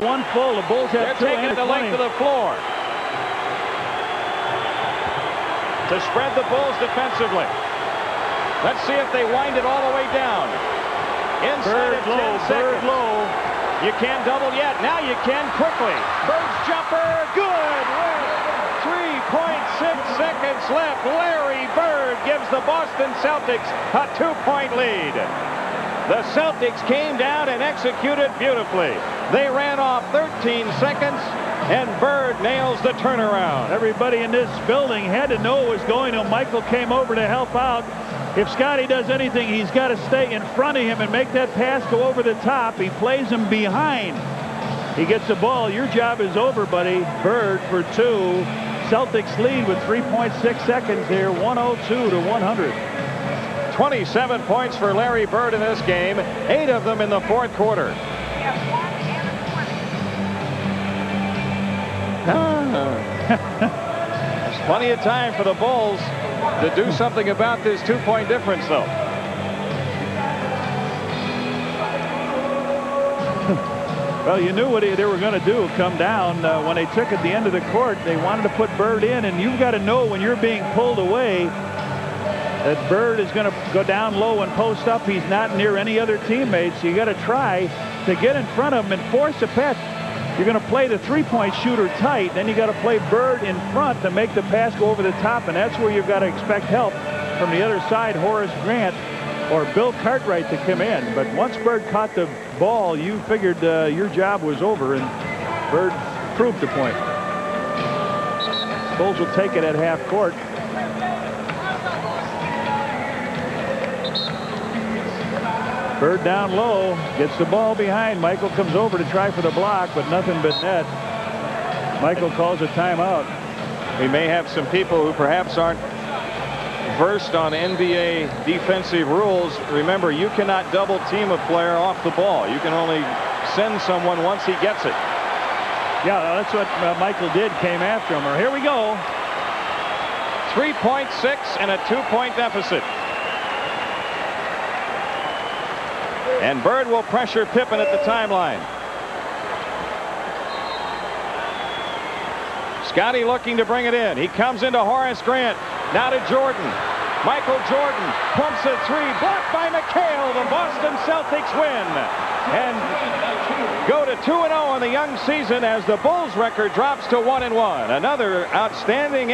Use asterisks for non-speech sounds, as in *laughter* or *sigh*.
one full. The Bulls have They're taking the length of the floor. To spread the Bulls defensively. Let's see if they wind it all the way down. Inside Bird of 10 low, seconds. bird low. You can't double yet. Now you can quickly. Bird's jumper, good. With 3.6 seconds left, Larry Bird gives the Boston Celtics a two-point lead. The Celtics came down and executed beautifully. They ran off 13 seconds, and Bird nails the turnaround. Everybody in this building had to know what was going on. Michael came over to help out. If Scottie does anything, he's got to stay in front of him and make that pass go over the top. He plays him behind. He gets the ball. Your job is over, buddy. Bird for two. Celtics lead with 3.6 seconds here, 102 to 100. 27 points for Larry Bird in this game, eight of them in the fourth quarter. *laughs* There's plenty of time for the Bulls to do something about this two-point difference, though. *laughs* Well, you knew what they were going to do, come down. Uh, when they took at the end of the court, they wanted to put Bird in, and you've got to know when you're being pulled away that Bird is going to go down low and post up. He's not near any other teammates. You got to try to get in front of him and force a pass. You're going to play the three-point shooter tight. Then you got to play Bird in front to make the pass go over the top, and that's where you've got to expect help from the other side, Horace Grant or Bill Cartwright to come in. But once Bird caught the ball, you figured uh, your job was over, and Bird proved the point. Bulls will take it at half court. Bird down low, gets the ball behind. Michael comes over to try for the block, but nothing but net. Michael calls a timeout. We may have some people who perhaps aren't versed on NBA defensive rules. Remember, you cannot double team a player off the ball. You can only send someone once he gets it. Yeah, that's what uh, Michael did, came after him. Or here we go. 3.6 and a two-point deficit. And Bird will pressure Pippen at the timeline. Scottie looking to bring it in. He comes into Horace Grant. Now to Jordan. Michael Jordan pumps a three. Blocked by McHale. The Boston Celtics win. And go to 2-0 on the young season as the Bulls record drops to 1-1. Another outstanding